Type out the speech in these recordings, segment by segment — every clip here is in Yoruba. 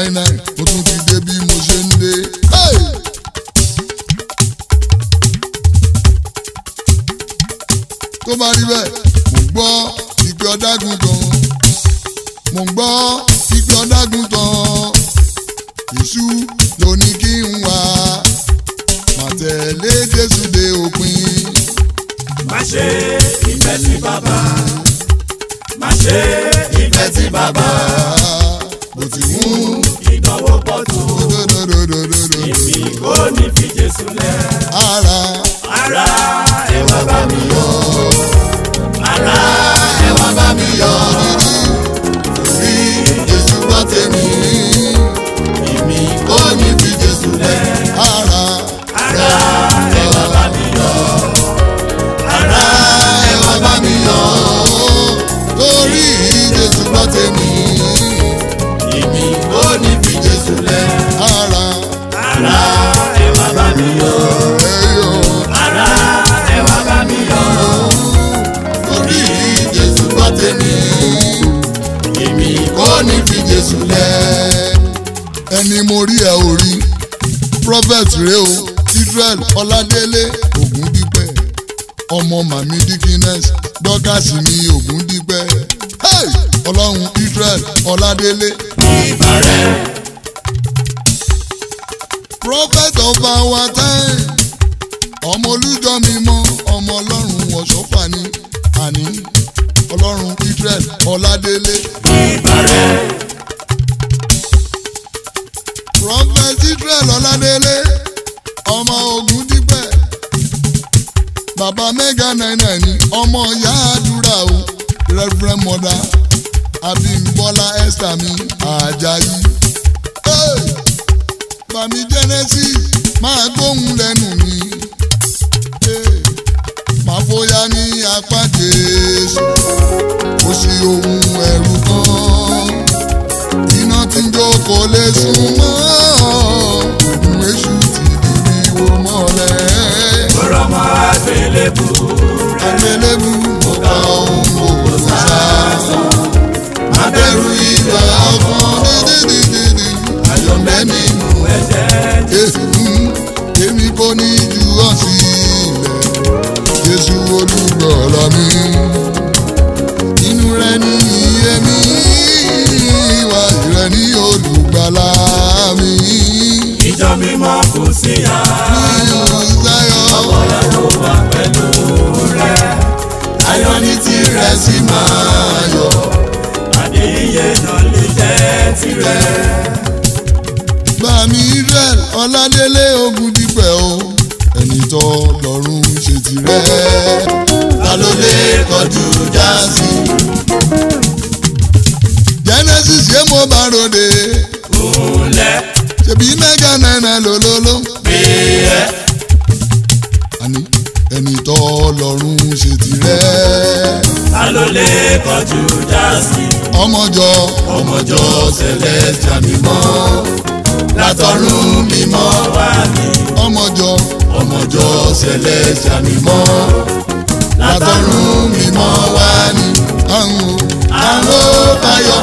amen. ọmọ màmí dikines dọ́kàsì ní ògùn dípẹ́ ọlọ́run Israel ọládélé. ìbàrẹ̀. prophet of our time ọmọ olùjọ mímọ́ ọmọ ọlọ́run ọ̀ṣọ́fà ni àní ọlọ́run Israel ọládélé. ìbàrẹ̀. prophet Israel ọládélé ọmọ ogun. Baba mega náírà ni ọmọ ìyá àdúrà o reverend mother abimbola esther mi ajayi. bàmí jẹ́nẹ́sì máa gbóhùn lẹ́nu mi máa fòyà ní apá jésù kò sí ohun ẹ̀rù kan iná tí ń jókòó lè sún mọ́ ọ. rọmọ àgbélébù rẹ. àgbélébù mo ka ohun mo kò sá. abẹ́rù dídídídí. àyọ̀mẹ́ nínú ẹ̀jẹ̀. jésù èmi kò ní ju ọ̀sìn ilẹ̀ jésù olùgbọ̀lọ́ mi. inú rẹ ní iye mi ìwà rẹ ní olùgbàlà mi. ìjọ mímọ́ kò sí ọlọ́run wà pẹ̀lú rẹ ayọ̀ ní tirẹ̀ sì máa yọ̀ adéyẹ náà lè jẹ́ tirẹ̀. gbàmí israel ọládélé ogun dípẹ́ o ẹni tó lọ́rùn ṣe tirẹ̀. ta ló lè kọjú jáàsì. genesis yé mo bá ròde. òun lẹ. ṣèbí mẹ́gà náírà lòlóló. bẹ́ẹ̀. Ani ẹni tó lọ́rùn ṣe ti rẹ́. ta ló lè kọjú jásí. ọmọjọ ọmọjọ celestial mímọ́ látọ̀run mímọ́ wá ní. ọmọjọ ọmọjọ celestial mímọ́ látọ̀run mímọ́ wá ní. àwọn àwọn tayọ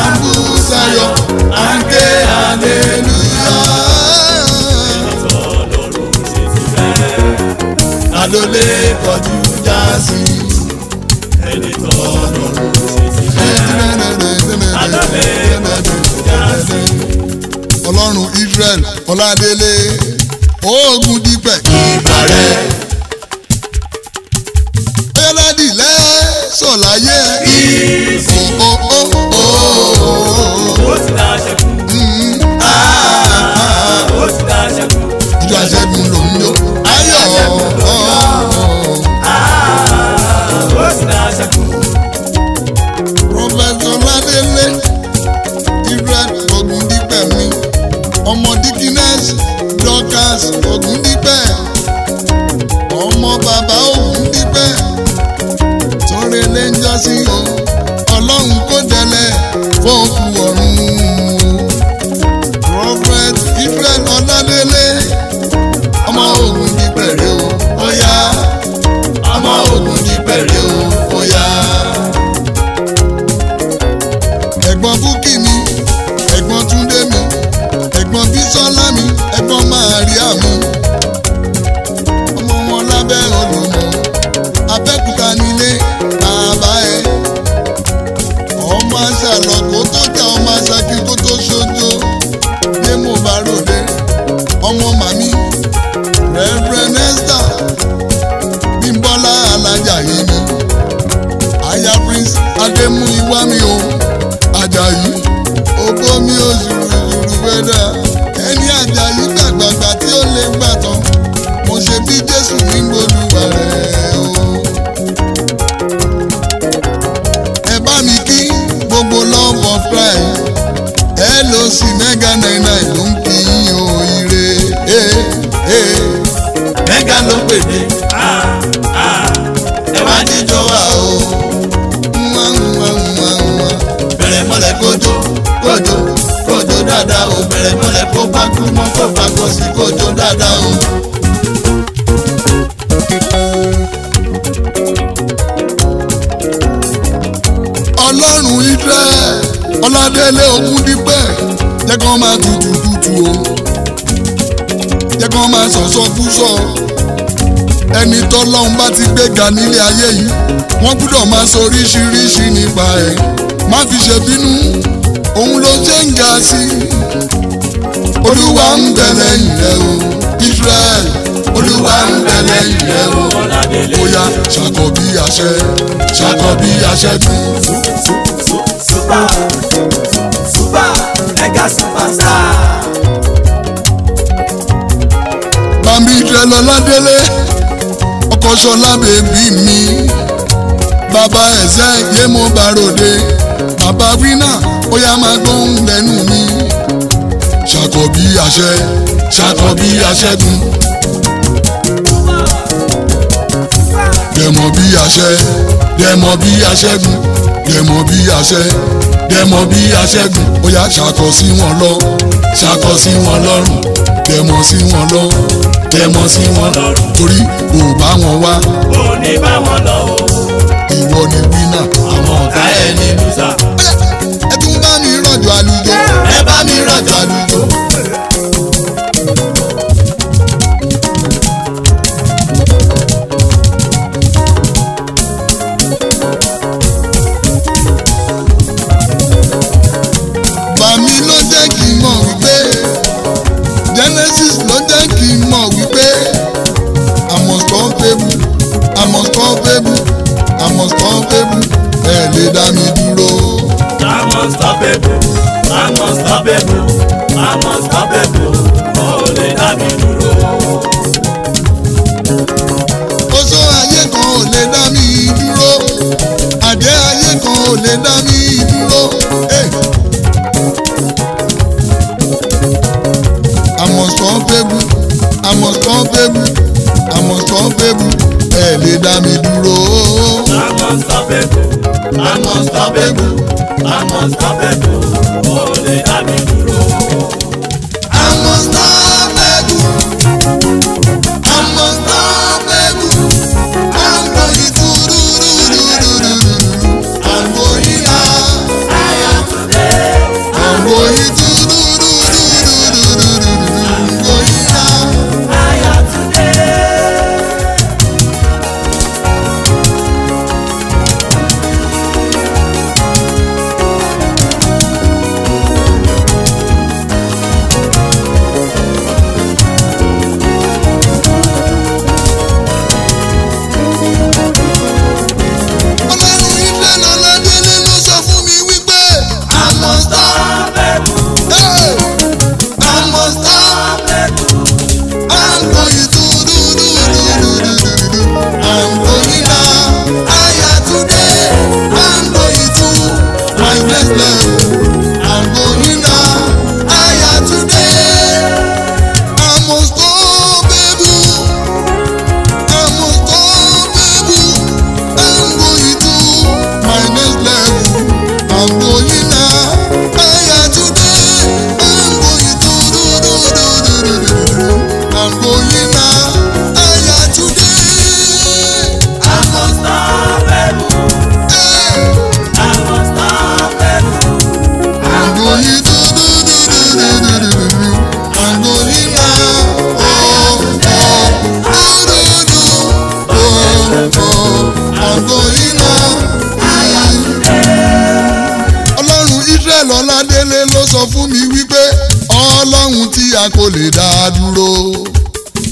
àǹbù sayọ àǹkẹ́ àlelúyà. ta ló lè kọjú já sí ẹni tó lọ́rùn títí já ta ló lè kọjú já sí. ọlọ́run Israel ọládélé oògùn dípẹ̀. ìbàrẹ̀. ẹlẹ́dìí lẹ́sọ̀ láyé. ìbàrẹ̀. loc mega nine nine ló ń kí yín o ire mega ló pè mí ẹ wá jíjọ wa o bẹ̀rẹ̀ mọ́lẹ̀ kójó kójó kójó dáadáa o bẹ̀rẹ̀ mọ́lẹ̀ kó bá kú mọ́ kó bá sí kójó dáadáa o. ọlọ́run ìdrẹ́ ọládélé ogun kan máa sọ̀sọ́ kú sọ ẹni tọ́lọ́hún bá ti gbéga nílé ayé yìí wọ́n gbúdọ̀ máa sọ oríṣiríṣi nípa ẹ̀ má fi ṣe bínú òun ló ṣe ń ga sí i olúwa ń bẹ lẹ́yìn rẹ o Israel olúwa ń bẹ lẹ́yìn rẹ o bóyá ṣàkọ́ bí àṣẹ ṣàkọ́ àṣẹ tún. super super super mega superstar. rẹ lọ ládélé ọkọ ṣọlá bèbí mi bàbá ẹ̀sẹ̀ yémo bàròdé bàbá wínà ó yá máa gbóhùn lẹ́nu mi ṣàkọ̀bí àṣẹ ṣàkọ̀bí àṣẹ́gun. dẹ̀mọ̀ bí àṣẹ dẹ̀mọ̀ bí àṣẹ́gun dẹ̀mọ̀ bí àṣẹ dẹ̀mọ̀ bí àṣẹ́gun ó yá ṣàkọ̀ sí wọn lọ ṣàkọ̀ sí wọn lọ́rùn dẹ̀mọ̀ sí wọn lọ tẹmọ sí wọn torí kò bá wọn wá. kò ní bá wọn lọ o. ìwọ ni wínà àwọn ọ̀tá ẹ̀ ní lùsà. I must stop it. I must stop it. Oh. kò lè dá dúró.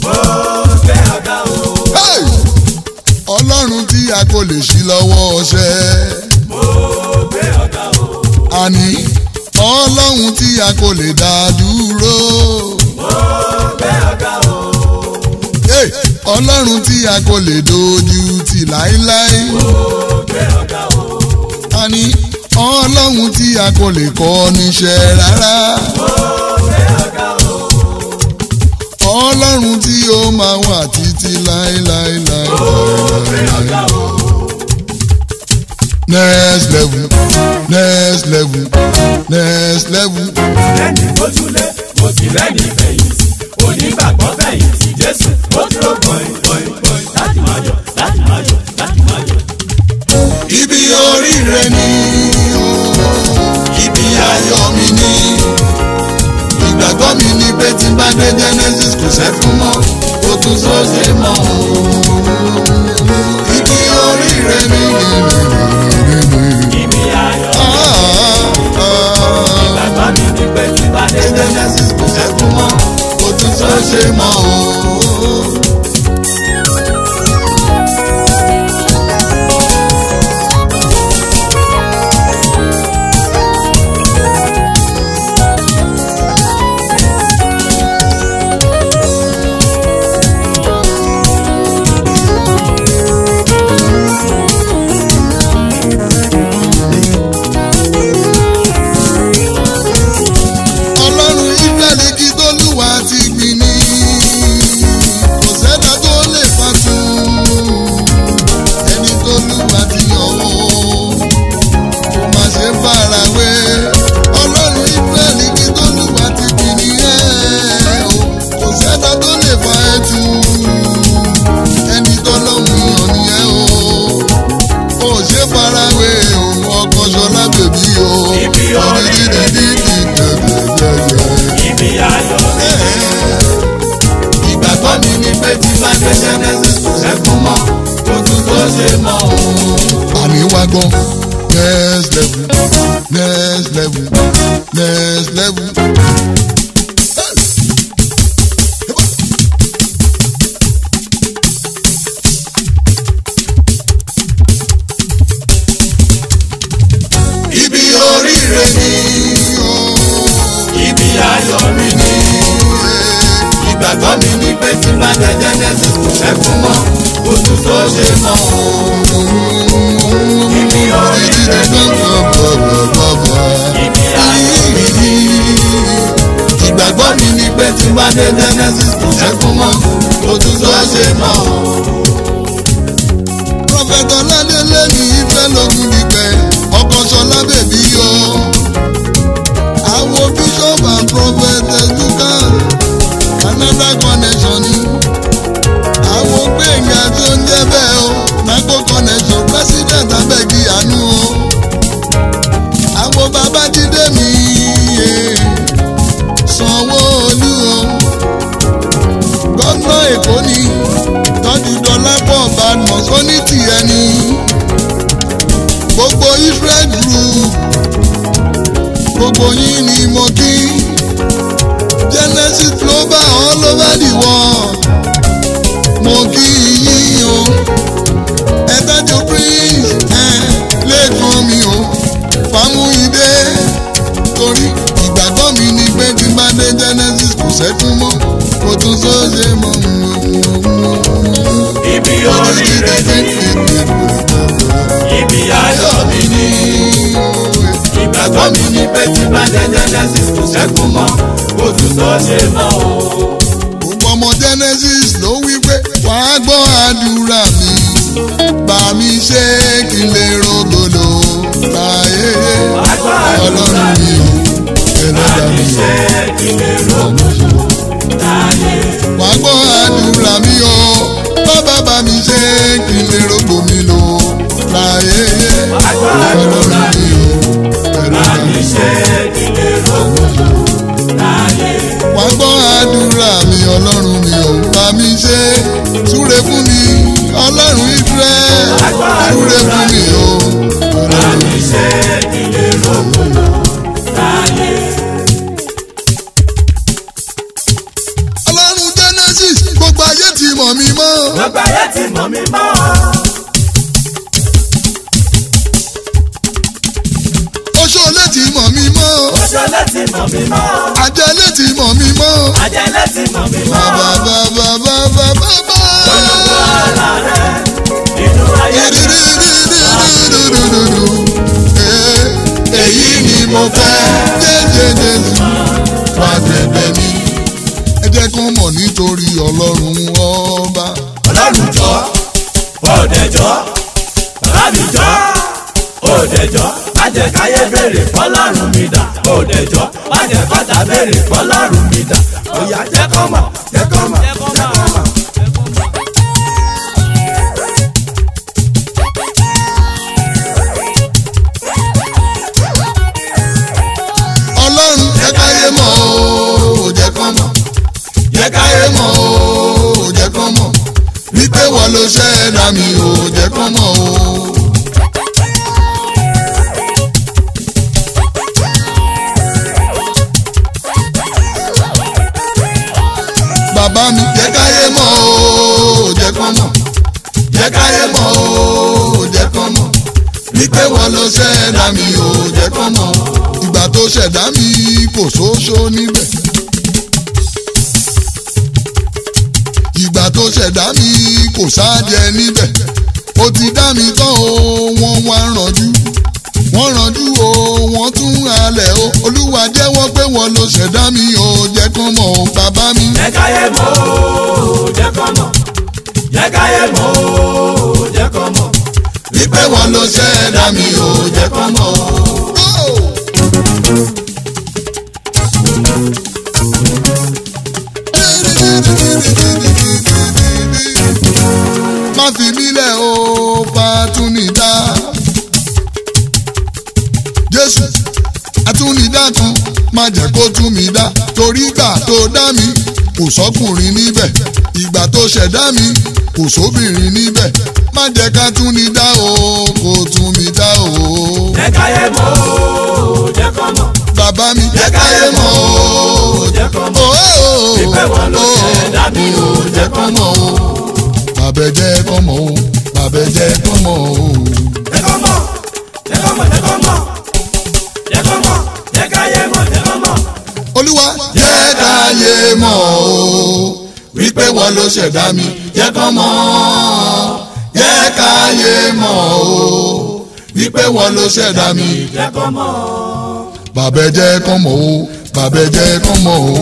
mo fẹ́ o. ọlọ́run tí a kò lè ṣí lọ́wọ́ ọṣẹ. mo fẹ́ ọ̀gá o. àní ọlọ́run tí a kò lè dá dúró. mo fẹ́ ọ̀gá o. ọlọ́run tí a kò lè dojú tì láéláé. mo fẹ́ ọ̀gá o. àní ọlọ́run tí a kò lè kọ́ níṣẹ́ rárá. mo fẹ́ o. máa wà títí láéláéláé. next level next level next level. lẹ́ni mojúlẹ̀ mo sì lẹ́ni fẹ̀yìntì onígbàgbọ́ fẹ̀yìntì jésù ó dúró bọ̀ìn bọ̀ìn bọ̀ìn láti máa yọ̀ láti máa yọ̀ láti máa yọ̀. ibi oríire ni ibi ayọ̀ mi ni ìgbàgbọ́ mi ni pé tí n bá dé genesis kò sẹ́kù mọ́ kò tún tó Ibi oríire mi Ibi ayọ̀ mi. Ìgbàgbọ́ mi ni pé tí bá dé. Ẹgbẹ́ Jésù gbọ́ next level next level next level. gbogbo I do àjẹlẹ ti mọ̀ mí mọ́. àjẹlẹ ti mọ̀ mí mọ́. àjẹlẹ ti mọ̀ mí mọ́. bàbá bàbá bàbá bàbá. olùkọ́ ara rẹ̀ inú ayé mi. èyí ni mo fẹ́. jẹ́jẹ́jẹ́ wá bẹ̀bẹ̀ mi. ẹ jẹ́ kó mọ̀ nítorí ọlọ́run ọba. ọlọ́run jọ ọ̀dẹ̀jọ́ bàbá mi jọ ọ̀dẹ̀jọ́ má jẹ́ bèrè fún ọlọ́run mi dà ó dẹjọ́ má jẹ́ fàtà béèrè pọ́ ọlọ́run mi dà ó jẹ́ kọ́ mọ̀. ṣẹ̀dá mi ò jẹ́ kán mọ̀ ìgbà tó ṣẹ̀dá mi kò ṣoṣo níbẹ̀. ìgbà tó ṣẹ̀dá mi kò ṣáàjẹ níbẹ̀ ó ti dá mi tán o wọ́n wá rànjú wọ́n rànjú o wọ́n tún halẹ̀ o olúwa jẹ́wọ́ pé wọ́n ló ṣẹ̀dá mi ò jẹ́ kán mọ̀ bàbá mi. jẹ́ káyé mọ́ jẹ́ kán mọ̀ jẹ́ káyé mọ́ pé wọ́n ló ṣẹ̀dá mi ò jẹ́ kán mọ̀. má fi mílẹ̀ o pàtúnidá Jésù àtúnidá kan má jẹ́ kó tún mi dá torí gbà tó dá mi kò sọ́kùnrin níbẹ̀ ìgbà tó ṣẹ̀dá mi kò sóbìnrin níbẹ̀ má jẹ́ ká tún ní dá o kò tún mi dá o. jẹ́ ká yẹ mọ́ o jẹ́ kọ́ mọ́. bàbá mi jẹ́ ká yẹ mọ́ o jẹ́ kọ́ mọ́. ìfẹ́ wọn ló ṣẹ̀dá mi o jẹ́ kọ́ mọ́ o. bàbá jẹ́ kọ́ mọ́ o bàbá jẹ́ kọ́ mọ́ o. jẹ́ kọ́ mọ́ jẹ́ kọ́ mọ́ jẹ́ kọ́ mọ́ jẹ́ kọ́ mọ́ jẹ́ ká yẹ mọ́ jẹ́ kọ́ mọ́. olúwa jẹ́ ká yẹ mọ́ o wípé wọn ló ṣẹ̀dá mi jẹ́ kọ́ mọ́ yẹ káyé mọ̀ o wípé wọ́n ló ṣẹ̀dá mi. bàbá ẹ jẹ́ kán mọ̀ o bàbá ẹ jẹ́ kán mọ̀ o.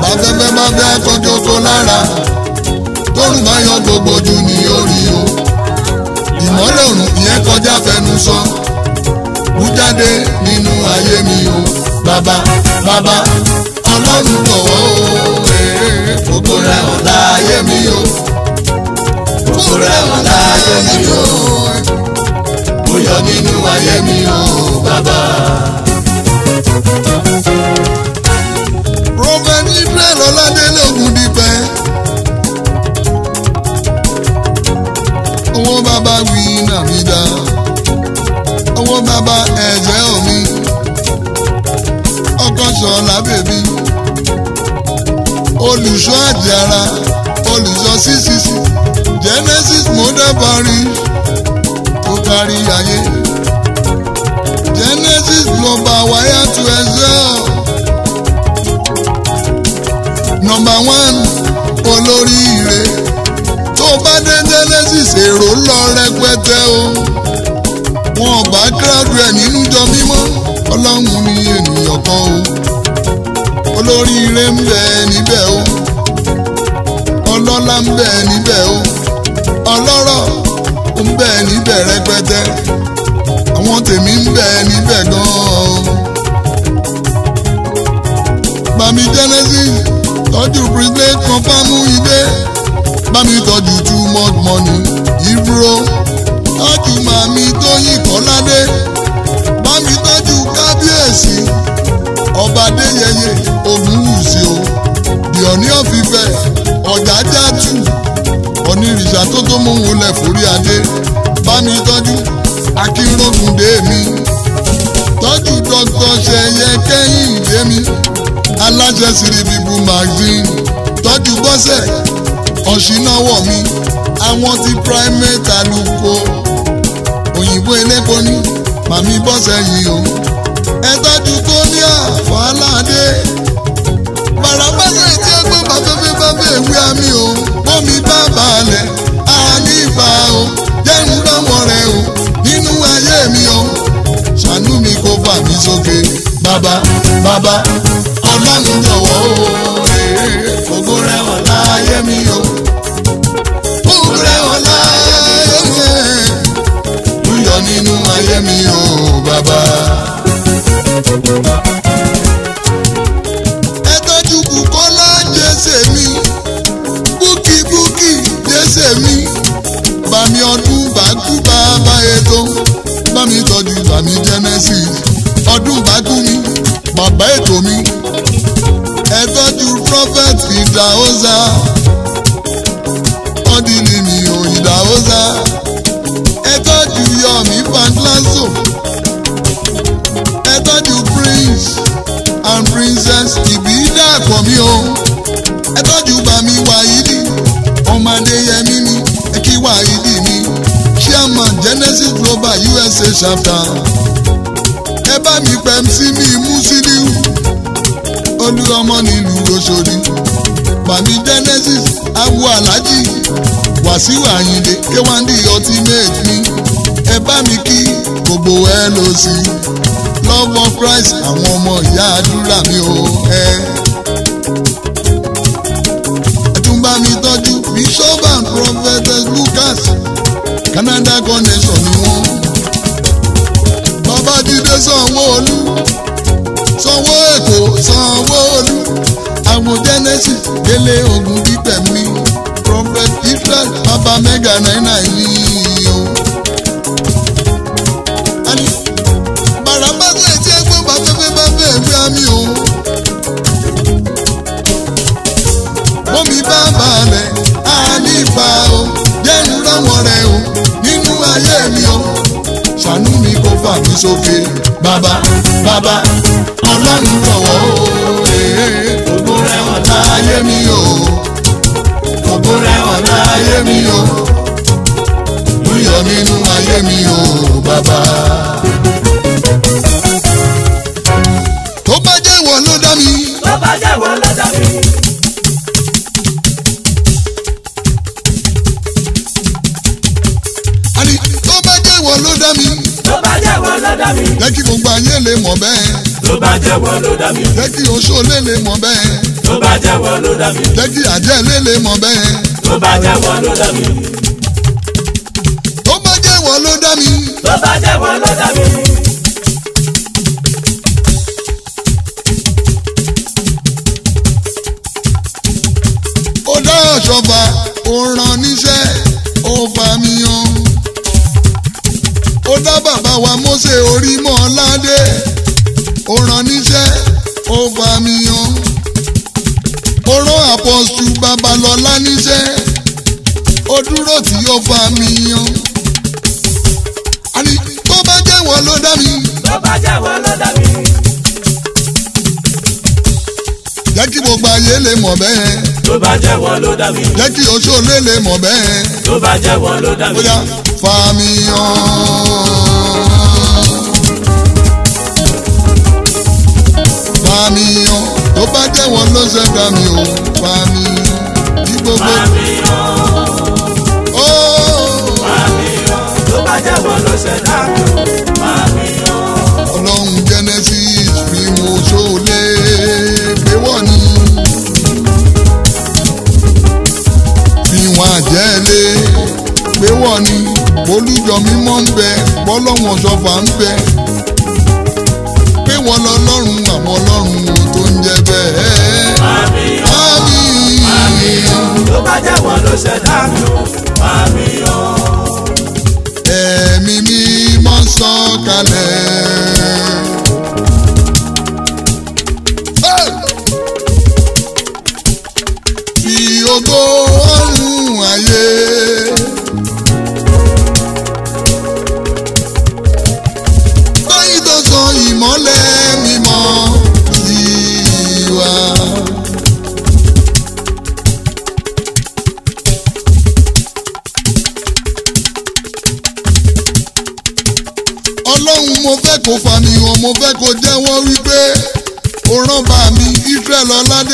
bàfẹ́fẹ́ bá fẹ́ kọjú oko lára tóun bá yọ gbogbo ojú ní orí o ìmọ́lẹ̀ òrùn ìyẹn kọjá fẹnu sọ bú jáde nínú ayé mi o. Baba, baba, ọlọ́run bọ̀wọ́ o èrè gbogbo rẹ̀ hàn láàyè mi o gbogbo rẹ̀ hàn láàyè mi o mo yọ nínú ayé mi o bàbá. rọ́bẹ̀nì Israel ọládélé Ògúndìpẹ́ owó bàbá wí nàmídà owó bàbá ẹ̀jẹ̀ omi olùṣọ́ lábẹ́bí olùṣọ́ àjàrà olùṣọ́ ccc genesis model parish tó kárí ayé genesis global wire to excel number one olóríire tó bá dé genesis èrò lọ rẹpẹtẹ o wọn ò bá kíláàdù ẹ nínú jọ mímọ́ ọlọ́run ni ènìyàn kan o olóríire ń bẹ níbẹ̀ o ọlọ́lá ń bẹ níbẹ̀ o. àṣírí bíbu magazine tọ́jú bọ́sẹ̀ ọ̀ṣínáwọ̀ mi àwọn ti primate àlùkò òyìnbó elépo ní màmí bọ́sẹ̀ yìí o ẹ tọ́jú tó ní àfọláde bàràbọ́sẹ̀ tí ẹgbẹ́ bàbẹ́fẹ́ bàbẹ́ ìwé àmì o bómi bá balẹ̀ àníbà o jẹ́rùú báwọn rẹ̀ o nínú ayé mi o ṣàánú mi kó fà mí sókè bàbá bàbá bá mi dọ̀wọ́ o o ògo rẹ̀ wà láyé o yọ nínú ayé mi o bàbá. ẹ tọ́jú Bùkọ́lá jẹ́sẹ̀ mi búkì búkì jẹ́sẹ̀ mi bàmí ọdún bàkú bàbá ètò bàmí tọ́jú bàmí jẹ́nẹ́sì ọdún bàkú mi bàbá ètò mi ẹ tọ́jú prophet ìdáhósà ọ̀dìlì mi ò ìdáhósà ẹ tọ́jú yọ̀mí pantlazo ẹ tọ́jú prince and princess ìbí dàpọ̀ mi o ẹ tọ́jú bàmí wáyídì ọmọdé yẹmí mi ẹ kí wáyídì mi chairman genesis global usa chapter ẹ bá mi pẹ́ sí mi mú sílíù olúọmọ nílùú Òṣòdì mami genesis awo alhaji wàsíù àyìndé kéwàndì ọtí méèkì ẹ bá mi kí gbogbo ẹ lọ sí love of christ àwọn ọmọ ìyá àdúrà mi ò ẹ. ẹtún bá mi tọ́jú bishop and prophet lucas canada connection ni wọ́n. bàbá jídé sanwó-olú sanwó èkó sanwó olú àwọn genesis délé ogun gbígbẹ̀mí prophet israel baba mega náírà ní iyo. bàràbà sẹ̀ tí ẹgbẹ́ bá fẹ́fẹ́ bá fẹ́ fẹ́ mi o. omi bàbá rẹ̀ á nípa o jẹ́nu lọ́wọ́ rẹ̀ o nínú ayé mi o ṣàánú mi kó fà mí sókè bàbá bàbá ọlọ́run jọ̀wọ́ ògo rẹ̀ wọ̀n láyé mi o ògo rẹ̀ wọ̀n láyé mi o lúyọ̀ nínú ayé mi o bàbá. lè mọ̀ bẹ́ẹ̀. tó bá jẹ́wọ́ ló dà mí. jẹ́ kí oṣó lè lè mọ̀ bẹ́ẹ̀. tó bá jẹ́wọ́ ló dà mí. jẹ́ kí àjẹ́ lè lè mọ̀ bẹ́ẹ̀. tó bá jẹ́wọ́ ló dà mí. tó bá jẹ́wọ́ ló dà mí. tó bá jẹ́wọ́ ló dà mí. ó dúró tí ó fa mi yan. àní tó bá jẹ́ wọ́n ló dá mi. tó bá jẹ́ wọ́n ló dá mi. jẹ́ kí gbogbo ayé lè mọ̀ bẹ́ẹ̀. tó bá jẹ́ wọ́n ló dá mi. jẹ́ kí oṣoolé lè mọ̀ bẹ́ẹ̀. tó bá jẹ́ wọ́n ló dá mi. ó fa mi yan. fàmìyàn tó bá jẹ́ wọn ló ṣẹ̀dá mi ò fàmìyàn ní gbogbo. fàmìyàn. ṣẹ̀dá kan máa mi yọ. ọlọ́run genesis bí mo ṣó lè gbé wọ̀ ni. bí wọn àjẹ́ lé gbé wọ̀ ni olùjọ mímọ́ ń bẹ bọ́lọ́wọ́n sọ̀fà ń bẹ pé wọ́n lọ lọ́rùn ẹ̀mí mímọ́ sọ̀kalẹ̀. not.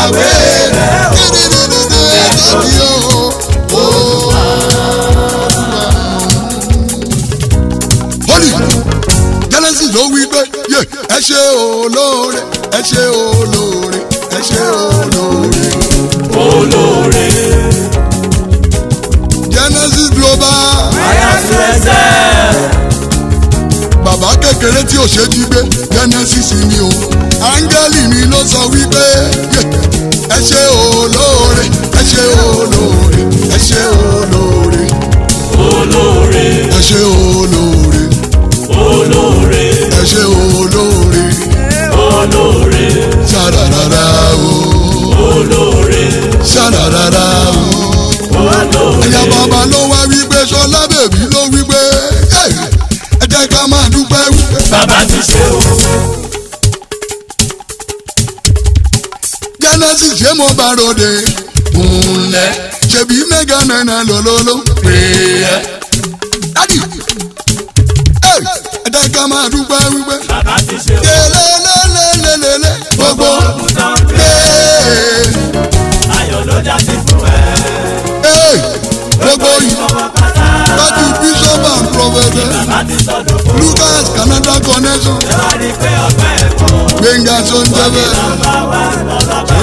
ìyàwó rẹ̀ kí holy jealousy ló wí pé ẹ ṣe olóore ẹ ṣe olóore ẹ ṣe olóore. olóore. jealousy global. ayé àti ẹsẹ̀. bàbá kékeré tí ò ṣe jù. bá ròde kúnlẹ̀ ṣebí mẹ́gà nana lọ́lọ́lọ́ pèé. dádì ẹ dá ká máa dúpẹ́ wípé. bàbá ti ṣe o. lélẹ́lẹ́lẹ́lẹ́lẹ́ gbogbo òkúta pèé. ayọ̀ ló já sí fún ẹ. gbogbo ìjọba pátá. láti bísọ̀bù and prọfẹ̀tẹ̀. bàbá ti sọ̀dọ̀ fún. Lucas Canada connection. ṣé wàá rí i pé gbẹ̀ngà tó ń jẹ́ tó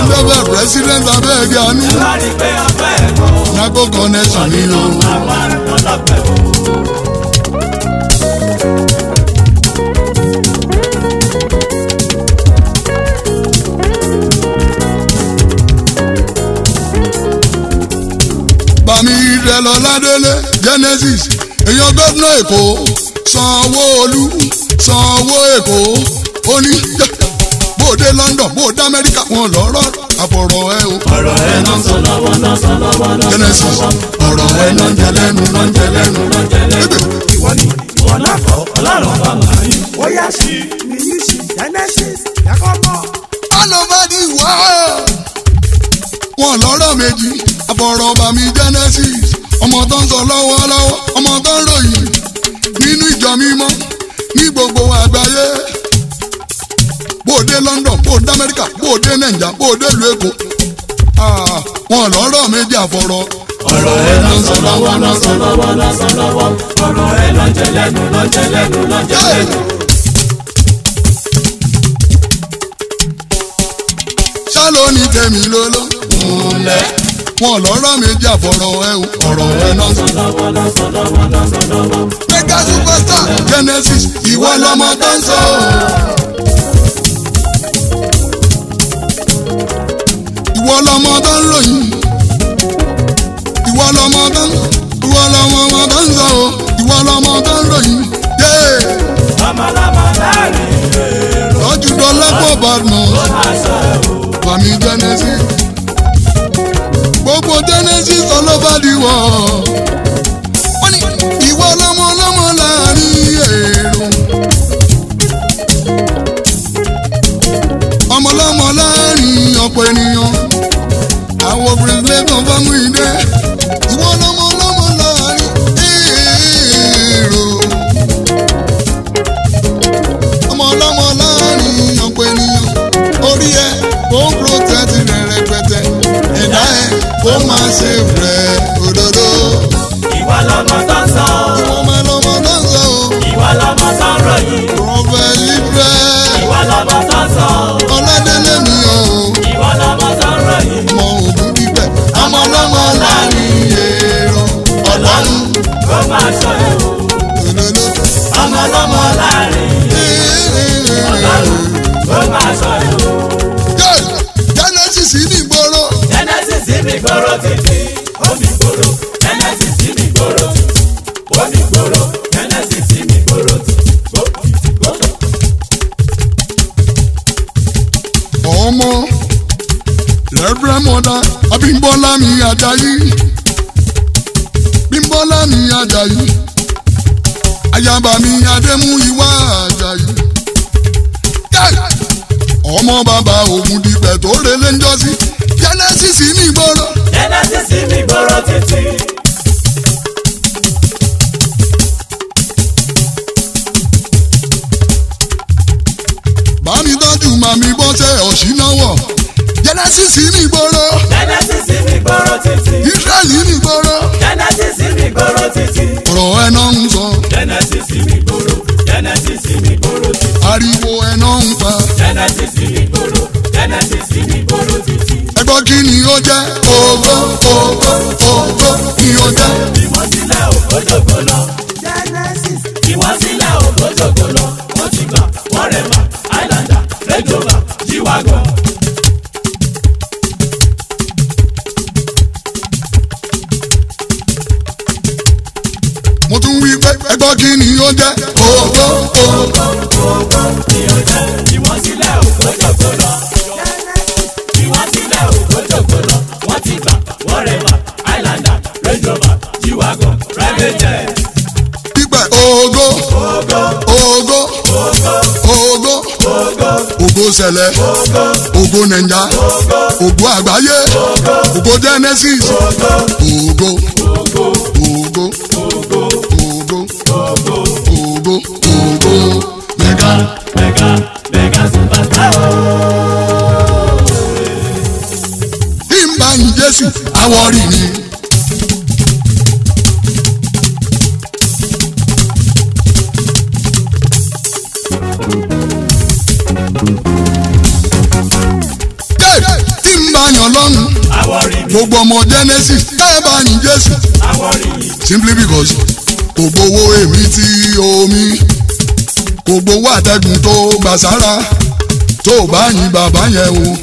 ń jẹ́ bẹ́ẹ̀ president abẹ́ẹ̀gẹ́ anú nago connection ni o. bàmí rẹ lọ ládélé genesis èèyàn gómìnà èkó sanwó-olú sanwó èkó ó ní bó dé London bó dé Amẹ́ríkà wọn lọ́rọ̀ àfọ̀rọ̀ ẹ o. ọ̀rọ̀ ẹ náà sọ lọ́wọ́ náà sọ lọ́wọ́ náà sọ lọ́wọ́ ọ̀rọ̀ ẹ náà ń jẹ lẹ́nu náà ń jẹ lẹ́nu náà ń jẹ lẹ́nu. ìwọ ni ìwọ náà kọ ọlọ́run bàbá yìí. ó yá sí ni yìí sí Genesis ẹ̀kọ́ mọ́. all over the world. wọn lọ́rọ̀ méjì àfọ̀rọ̀ bàmí Genesis ọmọ tó ń sọ lọ́wọ́lọ́wọ́ ọmọ tó dé London bó o dé Amẹ́ríkà bó o dé nàìjà bó o dé ìlú Èkó ah, wọn lọ́rọ̀ méjì àfọ̀rọ̀. ọ̀rọ̀ ẹ lọ sọ lọ́wọ́ lọ sọ lọ́wọ́ lọ sọ lọ́wọ́ ọ̀rọ̀ ẹ lọ jẹ lẹ́nu lọ jẹ lẹ́nu lọ jẹ lẹ́nu. ṣáló ní tèmi lóló. múlẹ̀. wọn lọ́rọ̀ méjì àfọ̀rọ̀ ẹ o. ọ̀rọ̀ ẹ lọ sọ lọ́wọ́ lọ sọ lọ́wọ́ lọ sọ lọ́wọ́. mega superstar Genesis ìwọ lọmọ tó ń sọ. ìwọ lọmọ tó ń ròyìn ìwọ lọmọ tó ń ìwọ lọmọ ọmọ tó ń sọ o ìwọ lọmọ tó ń ròyìn yé. ọmọlọmọ láàrin rẹ̀. lọ́jú dọ́lẹ́pọ̀ bàdàn. ó máa sọ ẹ̀wò. Pàmí Jẹ́nẹ́sì. Gbogbo Jẹ́nẹ́sì sọ ló bá di wọ̀. Wọ́n ní ìwọ lọ́mọ lọ́mọ láàrin èrò. Ọmọ lọ́mọ láàrin ọ̀pọ̀ ènìyàn àwọn obìnrin lẹ́gàn bá mú ìdẹ ìwọ lọ́mọ lọ́mọ láàrin èrò ọmọ lọ́mọ láàrin ọ̀pọ̀ ènìyàn orí ẹ kò ń protect rẹ rẹpẹtẹ ẹ̀dá ẹ kò máa ṣe rẹ òdodo. ìwọ lọ́mọ tó ń sọ. Àjàyí Bímbọ́lá mi Àjàyí ayaba mi Adémúyìwá Àjàyí ọmọ bàbá Ògúndìpẹ̀ tó re ni ó jẹ́ ògo ògo ògo ni ó jẹ́. ṣẹlẹ̀ ògo nàìjà ògo àgbáyé ògo genesis ògo ògo ògo ògo ògo ògo mega mega mega super power. ìmbà ń Jésù àwọ̀ rìn ní. gbogbo ọmọ genesis tẹ́ẹ̀bà ní jésù simply because kò gbowó èmi tí omi kò gbowó àtẹ̀gùn tó gbà tó bá yìn bàbá yẹn o.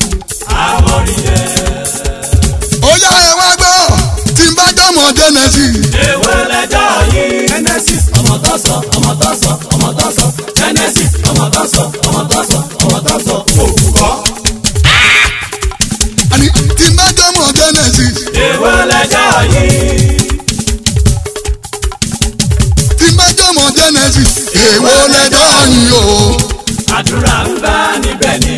ó yá ẹ wá gbọ́ tí n bá jọmọ genesis. èwo lẹjọ yìí genesis ọmọ tó sọ ọmọ tó ọmọ tó genesis ọmọ tó sọ ọmọ tó ọmọ tó ayé. tí májọ̀mọ̀ genesis èwo lẹ́jọ́ yìí o. àdúrà ń bá níbẹ̀ ni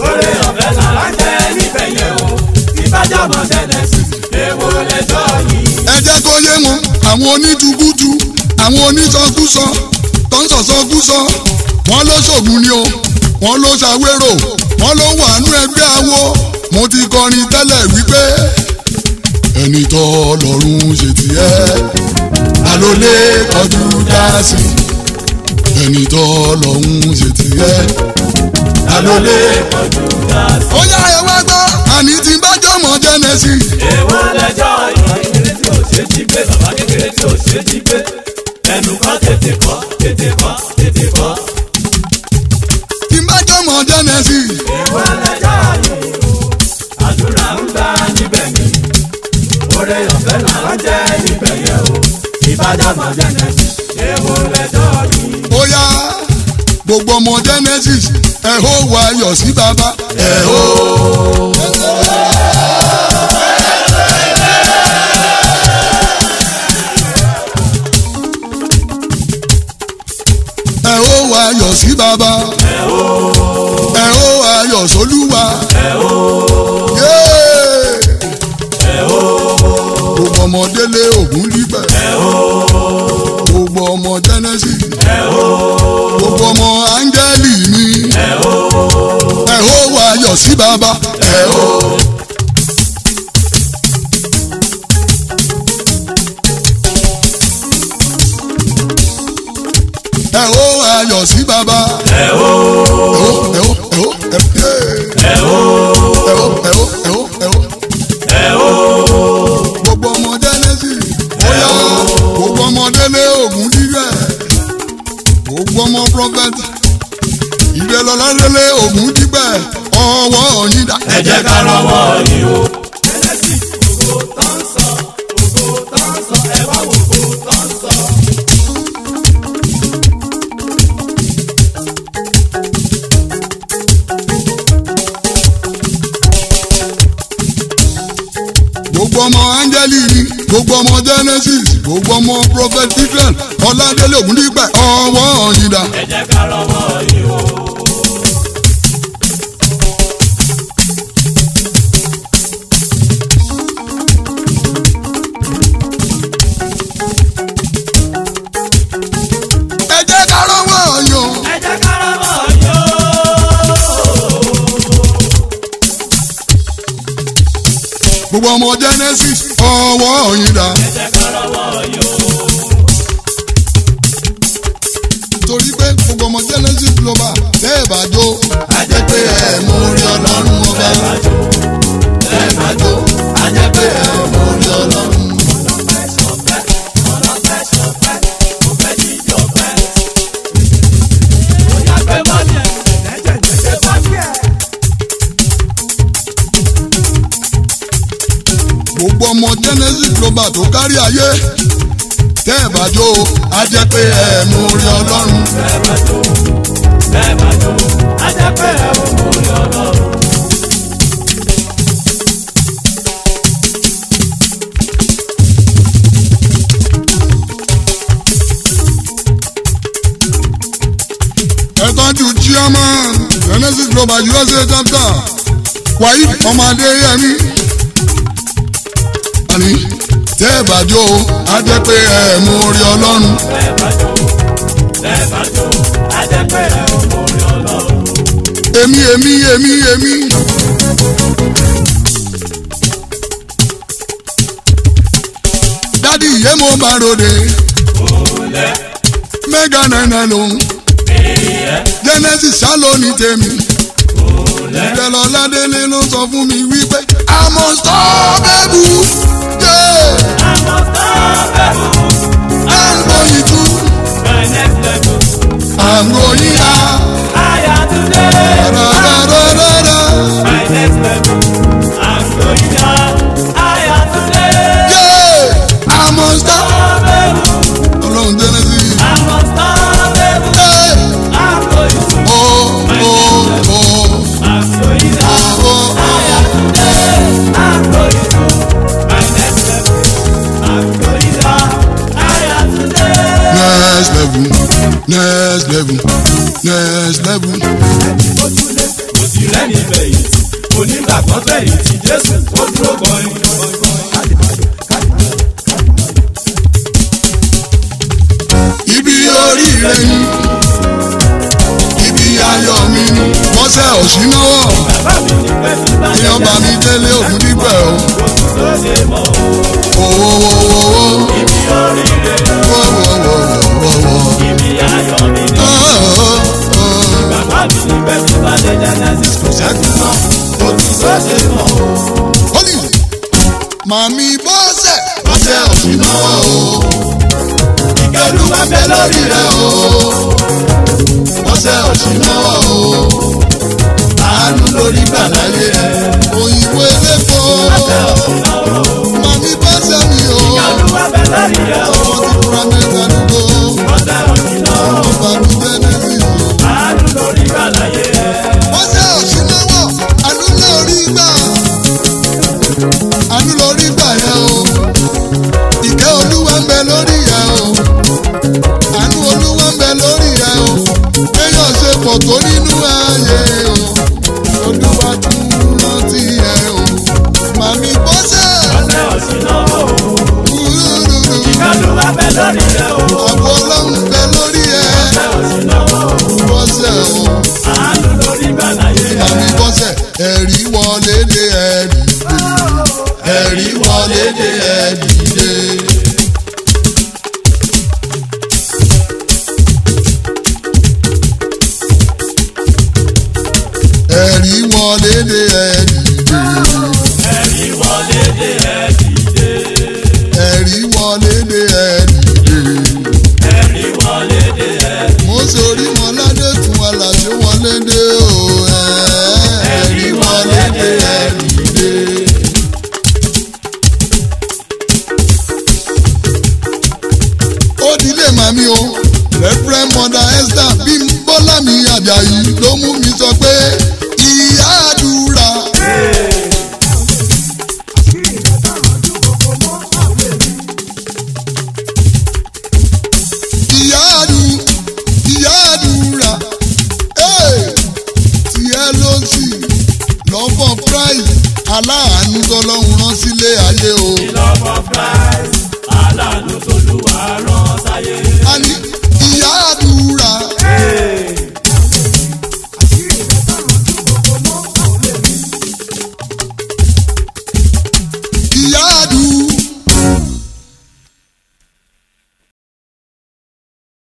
oore ọ̀fẹ́ là ń níbẹ̀ yẹn o tí májọ̀mọ̀ genesis èwo lẹ́jọ́ yìí. ẹ jẹ́ kó yé wọn àwọn oníjubújú àwọn onísọkúsọ tó ń sọ̀sọ́kúsọ wọ́n ló ṣògùn ni o wọ́n ló ṣàwérò wọ́n ló wà nú ẹgbẹ́ awo mo ti kọrin tẹ́lẹ̀ wípé ẹni tó lọ́rùn ṣe tiẹ̀ ta ló lè kọjú dá sí ẹni tó lọ́rùn ṣe tiẹ̀ ta ló lè kọjú dá sí. ó yá ẹ wá gbọ́ àní tí bá jọmọ jẹnẹsì. èwo lẹjọ́ ìwà kékeré tí ò ṣe jí gbé bàbá kékeré tí ò ṣe jí gbé ẹnu kan tètè kọ́ tètè kọ́. àdàmọ̀ genesis èwo lẹ́jọ́ gbogbo ọmọ genesis ẹ̀ ó wá ayọ̀ sí bàbá ẹ̀ ó. ẹ̀ ó wá ayọ̀ sí bàbá ẹ̀ ó ẹ̀ sólúwa ẹ̀ ó. gbogbo ọmọdé lé ògùn. gbogbo ọmọ áńgẹ́lì ni gbogbo ọmọ genesis gbogbo ọmọ prophet israel ọládélé ògúndípẹ̀ ọwọ́ ọ̀yìndà. ẹ jẹ́ ká rọwọ́ yìí o. gbogbo ọmọ Genesis ọwọ́ yín dá. ọba tó kárí ayé tẹ́ ẹ̀ bá jó a jẹ́ pé ẹ̀ mú rí ọlọ́run. tẹ́ ẹ̀ bá jó tẹ́ ẹ̀ pé ẹ̀ mú rí ọlọ́run. ẹ̀tọ́jú chairman genesis global usa chapter wahid ọmọ adéyẹmí tẹ́ ẹ bá jó a jẹ́ pé ẹ mú orí ọlọ́run. tẹ́ ẹ bá jó tẹ́ ẹ bá jó a mú orí ọlọ́run. èmi èmi èmi èmi. dádì yé mo máa ròde. òòlẹ̀. mẹ́gà nàìjíríà lòun. èèyàn. genesis sálọ ní tèmi. òòlẹ̀. ìbẹ̀lọ̀ ládélé ló sọ fún mi wípé. I'm unstoppable. Yeah. I'm going out. I am today. next level. kò sí lẹ́ni fẹ̀yìntì onígbàgbọ́ fẹ̀yìntì Jésù ó dúró kọrin. ibi orí rẹ ni ibi ayọ̀ mi ni wọ́n sẹ́ ọ̀sìn náà èèyàn bá mi délé òkú dípẹ́ o. mọ̀ o. ó ní màmí bọ́sẹ̀. bọ́sẹ̀ ò sí lọ́wọ́ o. ìkẹ́lù wá bẹ lórí rẹ o. bọ́sẹ̀ ò o. àánú lórí gbàláyé rẹ. òyìnbó eléfo. bọ́sẹ̀ ò sí lọ́wọ́ o. màmí bọ́sẹ̀ mi o. ìkẹ́lù wá bẹ lórí rẹ o. ọmọ ti fura mi ládùúgbò. o. ẹ̀rí wọlé dé ẹ̀dùn ẹ̀rí wọlé dé ẹ̀dùn.